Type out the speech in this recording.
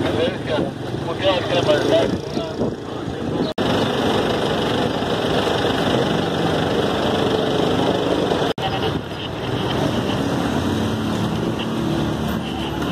excelencia, pudiera ser mais una